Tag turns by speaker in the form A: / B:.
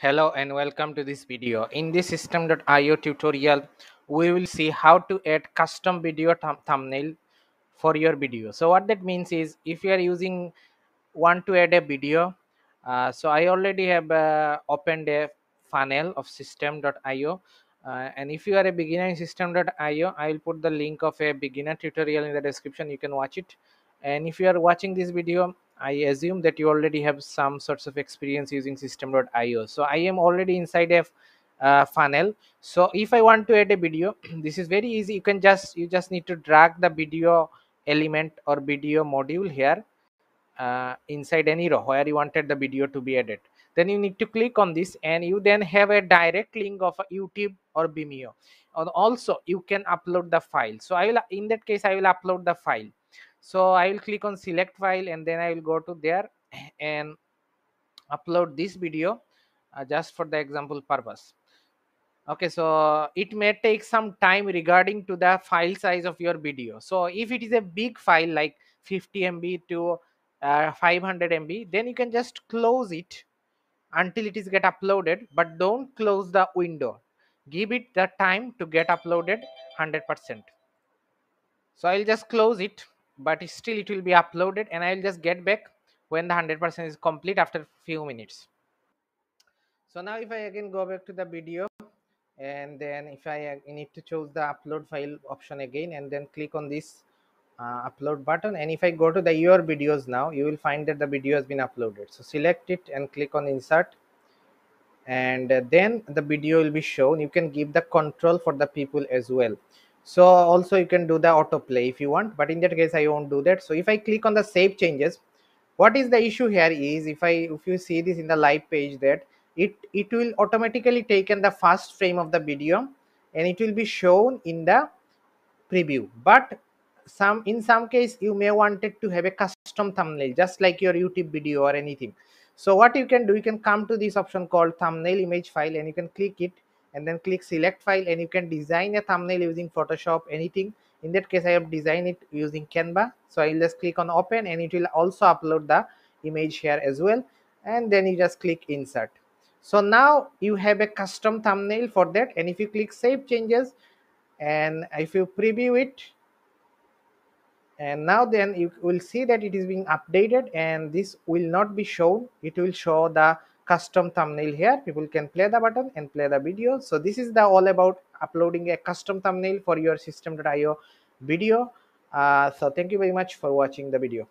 A: Hello and welcome to this video. In this Systeme.io tutorial, we will see how to add custom video thumb- thumbnail for your video. So what that means is if you are using want to add a video, uh, so I already have uh, opened a funnel of Systeme.io. Uh, and if you are a beginner in Systeme.io, I will put the link of a beginner tutorial in the description. You can watch it. And if you are watching this video, I assume that you already have some sorts of experience using Systeme.io. So I am already inside a uh, funnel. So if I want to add a video, this is very easy. You can just you just need to drag the video element or video module here uh, inside any row where you wanted the video to be added. Then you need to click on this and you then have a direct link of YouTube or Vimeo. And also you can upload the file. So I will in that case I will upload the file so i will click on select file and then i will go to there and upload this video uh, just for the example purpose. Okay so it may take some time regarding to the file size of your video. So if it is a big file like 50 mb to uh, 500 mb then you can just close it until it is get uploaded but don't close the window. Give it the time to get uploaded 100% so i'll just close it but still it will be uploaded and i'll just get back when the 100% is complete after a few minutes. So now if i again go back to the video and then if i uh, need to choose the upload file option again and then click on this uh, upload button and if i go to the your videos now you will find that the video has been uploaded. So select it and click on insert and then the video will be shown. You can give the control for the people as well so also you can do the autoplay if you want but in that case i won't do that. So if i click on the save changes what is the issue here is if i if you see this in the live page that it it will automatically take in the first frame of the video and it will be shown in the preview. But some in some case you may wanted to have a custom thumbnail just like your youtube video or anything. So what you can do you can come to this option called thumbnail image file and you can click it and then click select file and you can design a thumbnail using photoshop anything. In that case i have designed it using canva. So i'll just click on open and it will also upload the image here as well. And then you just click insert. So now you have a custom thumbnail for that. And if you click save changes and if you preview it and now then you will see that it is being updated and this will not be shown. It will show the custom thumbnail here. People can play the button and play the video. So this is the all about uploading a custom thumbnail for your Systeme.io video. Uh, so thank you very much for watching the video